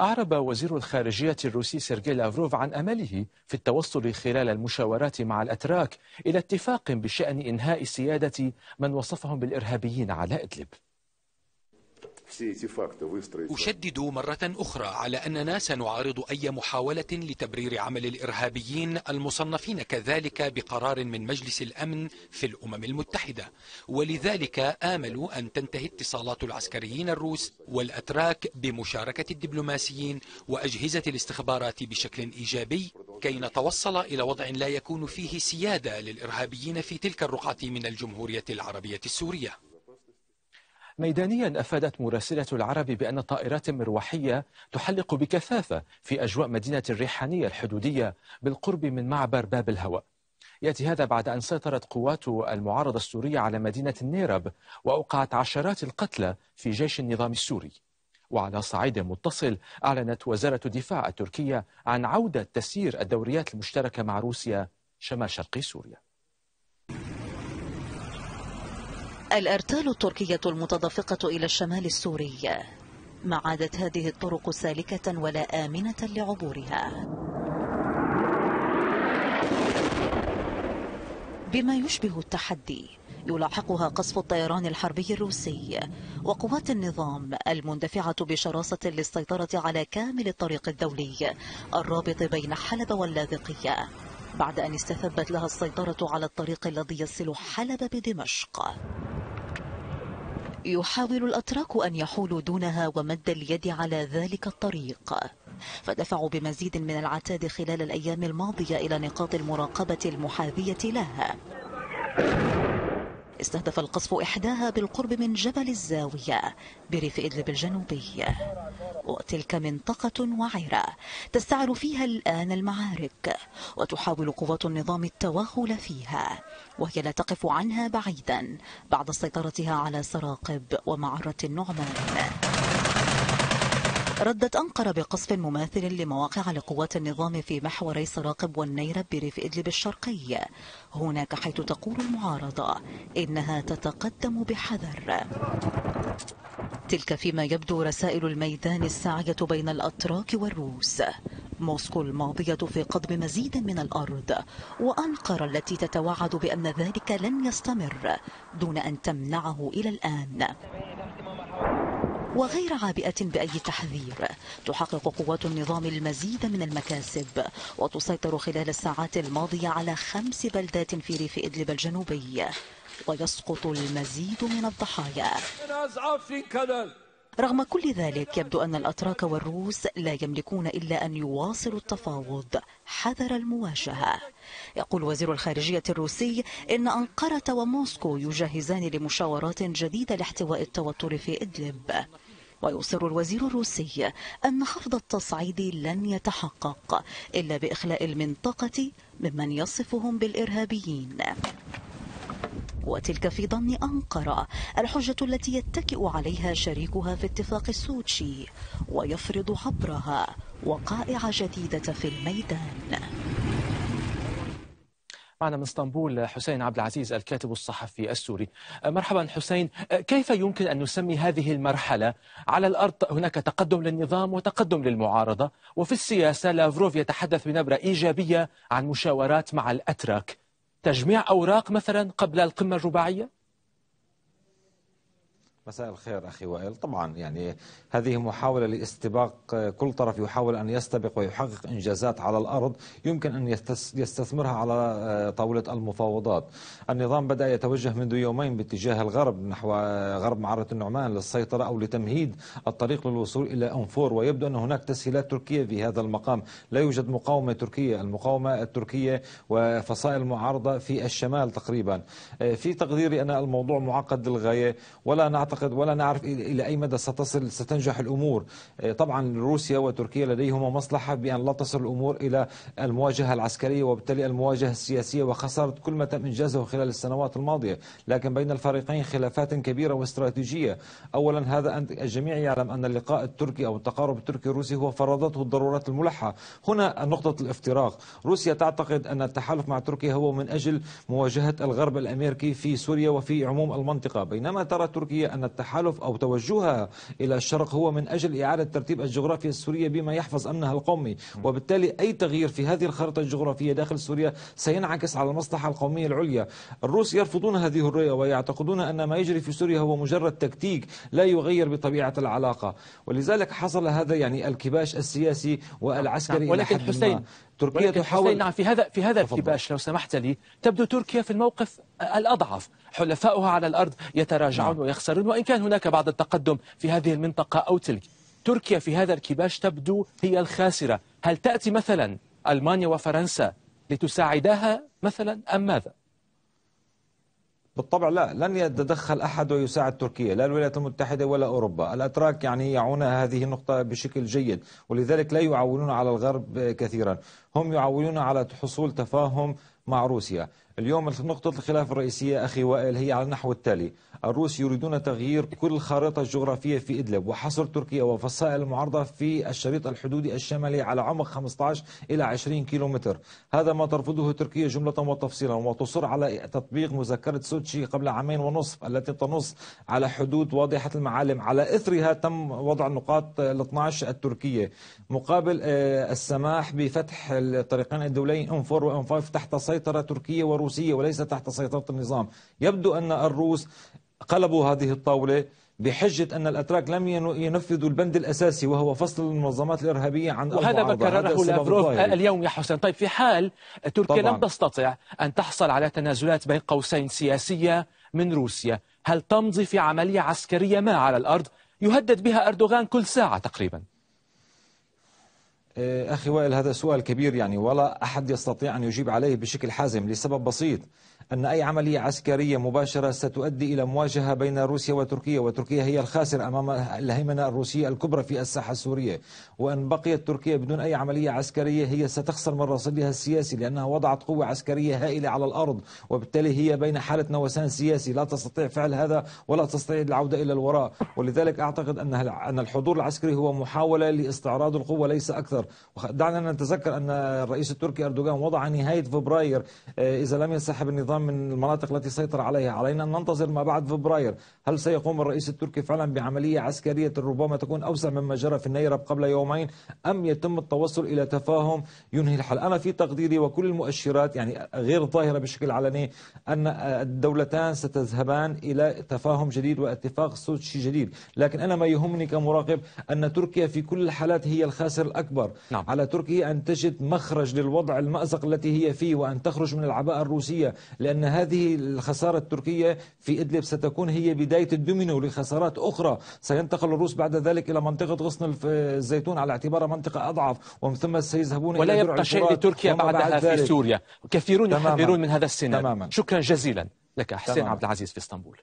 أعرب وزير الخارجية الروسي سيرجي لافروف عن أمله في التوصل خلال المشاورات مع الأتراك إلى اتفاق بشأن إنهاء سيادة من وصفهم بالإرهابيين على إدلب. أشدد مرة أخرى على أننا سنعارض أي محاولة لتبرير عمل الإرهابيين المصنفين كذلك بقرار من مجلس الأمن في الأمم المتحدة. ولذلك آمل أن تنتهي اتصالات العسكريين الروس والأتراك بمشاركة الدبلوماسيين وأجهزة الاستخبارات بشكل إيجابي كي نتوصل إلى وضع لا يكون فيه سيادة للإرهابيين في تلك الرقعة من الجمهورية العربية السورية. ميدانيا أفادت مراسلة العرب بأن طائرات مروحية تحلق بكثافة في أجواء مدينة الريحانية الحدودية بالقرب من معبر باب الهواء. يأتي هذا بعد أن سيطرت قوات المعارضة السورية على مدينة النيرب وأوقعت عشرات القتلى في جيش النظام السوري. وعلى صعيد متصل أعلنت وزارة الدفاع التركية عن عودة تسيير الدوريات المشتركة مع روسيا شمال شرقي سوريا. الأرتال التركية المتدفقة إلى الشمال السوري ما عادت هذه الطرق سالكة ولا آمنة لعبورها. بما يشبه التحدي يلاحقها قصف الطيران الحربي الروسي وقوات النظام المندفعة بشراسة للسيطرة على كامل الطريق الدولي الرابط بين حلب واللاذقية بعد أن استثبت لها السيطرة على الطريق الذي يصل حلب بدمشق. يحاول الأتراك أن يحولوا دونها ومد اليد على ذلك الطريق. فدفعوا بمزيد من العتاد خلال الأيام الماضية إلى نقاط المراقبة المحاذية لها. استهدف القصف إحداها بالقرب من جبل الزاوية بريف إدلب الجنوبي. وتلك منطقة وعرة تستعر فيها الآن المعارك وتحاول قوات النظام التوغل فيها وهي لا تقف عنها بعيدا بعد سيطرتها على سراقب ومعرة النعمان. ردت أنقرة بقصف مماثل لمواقع لقوات النظام في محوري سراقب والنيرب بريف إدلب الشرقي. هناك حيث تقول المعارضة إنها تتقدم بحذر. تلك فيما يبدو رسائل الميدان الساعية بين الأتراك والروس. موسكو الماضية في قضب مزيد من الأرض وأنقرة التي تتوعد بأن ذلك لن يستمر دون أن تمنعه إلى الآن. وغير عابئة بأي تحذير. تحقق قوات النظام المزيد من المكاسب وتسيطر خلال الساعات الماضية على خمس بلدات في ريف إدلب الجنوبي. ويسقط المزيد من الضحايا. رغم كل ذلك يبدو أن الأتراك والروس لا يملكون إلا أن يواصلوا التفاوض. حذر المواجهة. يقول وزير الخارجية الروسي إن أنقرة وموسكو يجهزان لمشاورات جديدة لاحتواء التوتر في إدلب. ويصر الوزير الروسي أن خفض التصعيد لن يتحقق إلا بإخلاء المنطقة ممن يصفهم بالإرهابيين. وتلك في ضمن أنقرة الحجة التي يتكئ عليها شريكها في اتفاق السوتشي ويفرض عبرها وقائع جديدة في الميدان. معنا من اسطنبول حسين عبد العزيز الكاتب الصحفي السوري. مرحبا حسين. كيف يمكن أن نسمي هذه المرحلة؟ على الأرض هناك تقدم للنظام وتقدم للمعارضة وفي السياسة لافروف يتحدث بنبرة إيجابية عن مشاورات مع الأتراك. تجميع أوراق مثلا قبل القمة الرباعية؟ مساء الخير أخي وائل. طبعا يعني هذه محاولة لاستباق كل طرف يحاول أن يستبق ويحقق إنجازات على الأرض. يمكن أن يستثمرها على آه، طاولة المفاوضات. النظام بدأ يتوجه منذ يومين باتجاه الغرب نحو غرب معرة النعمان للسيطرة أو لتمهيد الطريق للوصول إلى أنفور. ويبدو أن هناك تسهيلات تركية في هذا المقام. لا يوجد مقاومة تركية. المقاومة التركية وفصائل المعارضة في الشمال تقريبا. آه، في تقديري أن الموضوع معقد للغاية. ولا نعتقد نعتقد ولا نعرف إلى أي مدى ستصل ستنجح الأمور. آه، طبعا روسيا وتركيا لديهما مصلحة بأن لا تصل الأمور إلى المواجهة العسكرية وبالتالي المواجهة السياسية وخسارة كل ما تم إنجازه خلال السنوات الماضية. لكن بين الفريقين خلافات كبيرة واستراتيجية. أولا هذا الجميع يعلم أن اللقاء التركي أو التقارب التركي الروسي هو فرضته الضرورات الملحة. هنا نقطة الافتراق. روسيا تعتقد أن التحالف مع تركيا هو من أجل مواجهة الغرب الأمريكي في سوريا وفي عموم المنطقة. بينما ترى تركيا أن أن التحالف أو توجهها إلى الشرق هو من أجل إعادة ترتيب الجغرافيا السورية بما يحفظ أمنها القومي. وبالتالي أي تغيير في هذه الخريطة الجغرافية داخل سوريا سينعكس على المصلحة القومية العليا. الروس يرفضون هذه الرؤية ويعتقدون أن ما يجري في سوريا هو مجرد تكتيك لا يغير بطبيعة العلاقة. ولذلك حصل هذا يعني الكباش السياسي والعسكري ولكن حسين تركيا تحاول نعم في هذا في هذا الكباش لو سمحت لي تبدو تركيا في الموقف الأضعف حلفاؤها على الأرض يتراجعون نعم. ويخسرون وإن كان هناك بعض التقدم في هذه المنطقة أو تلك تركيا في هذا الكباش تبدو هي الخاسرة هل تأتي مثلا ألمانيا وفرنسا لتساعداها مثلا أم ماذا؟ بالطبع لا لن يتدخل أحد ويساعد تركيا لا الولايات المتحدة ولا أوروبا. الأتراك يعني يعون هذه النقطة بشكل جيد ولذلك لا يعولون على الغرب كثيرا. هم يعولون على حصول تفاهم مع روسيا. اليوم نقطة الخلاف الرئيسية أخي وائل هي على النحو التالي. الروس يريدون تغيير كل الخارطة الجغرافية في إدلب وحصر تركيا وفصائل المعارضة في الشريط الحدودي الشمالي على عمق 15 إلى 20 كيلومتر. هذا ما ترفضه تركيا جملة وتفصيلا وتصر على تطبيق مذكرة سوتشي قبل عامين ونصف التي تنص على حدود واضحة المعالم. على إثرها تم وضع النقاط ال 12 التركية. مقابل آه، السماح بفتح الطريقين الدوليين ام 4 وام 5 تحت سيطرة تركية وروسية وليس تحت سيطرة النظام. يبدو أن الروس قلبوا هذه الطاولة بحجة أن الأتراك لم ينفذوا البند الأساسي وهو فصل المنظمات الإرهابية عن وهذا ما كرره لافروف اليوم يا حسين طيب في حال تركيا طبعا. لم تستطع أن تحصل على تنازلات بين قوسين سياسية من روسيا هل تمضي في عملية عسكرية ما على الأرض؟ يهدد بها أردوغان كل ساعة تقريبا. أخي وائل هذا سؤال كبير يعني ولا أحد يستطيع أن يجيب عليه بشكل حازم لسبب بسيط. أن أي عملية عسكرية مباشرة ستؤدي إلى مواجهة بين روسيا وتركيا وتركيا هي الخاسرة أمام الهيمنة الروسية الكبرى في الساحة السورية. وأن بقيت تركيا بدون أي عملية عسكرية هي ستخسر من رصيدها السياسي لأنها وضعت قوة عسكرية هائلة على الأرض وبالتالي هي بين حالة نوسان سياسي. لا تستطيع فعل هذا ولا تستطيع العودة إلى الوراء. ولذلك أعتقد أن أن الحضور العسكري هو محاولة لاستعراض القوة ليس أكثر. دعنا نتذكر أن الرئيس التركي أردوغان وضع نهاية فبراير آه، إذا لم ينسحب النظام من المناطق التي سيطر عليها. علينا أن ننتظر ما بعد فبراير. هل سيقوم الرئيس التركي فعلا بعملية عسكرية ربما تكون أوسع مما جرى في النيرب قبل يومين أم يتم التوصل إلى تفاهم؟ ينهي الحل. أنا في تقديري وكل المؤشرات يعني غير ظاهرة بشكل علني أن الدولتان ستذهبان إلى تفاهم جديد واتفاق سوتشي جديد. لكن أنا ما يهمني كمراقب أن تركيا في كل الحالات هي الخاسر الأكبر. نعم. على تركيا أن تجد مخرج للوضع المأزق التي هي فيه وأن تخرج من العباءة الروسية. لأن هذه الخسارة التركية في إدلب ستكون هي بداية الدومينو لخسارات أخرى. سينتقل الروس بعد ذلك إلى منطقة غصن الزيتون على اعتبارها منطقة أضعف ومن ثم سيذهبون ولا يبقى شيء لتركيا بعدها بعد في سوريا. كثيرون يحذرون من هذا السيناريو. شكرا جزيلا لك حسين عبد العزيز في إسطنبول.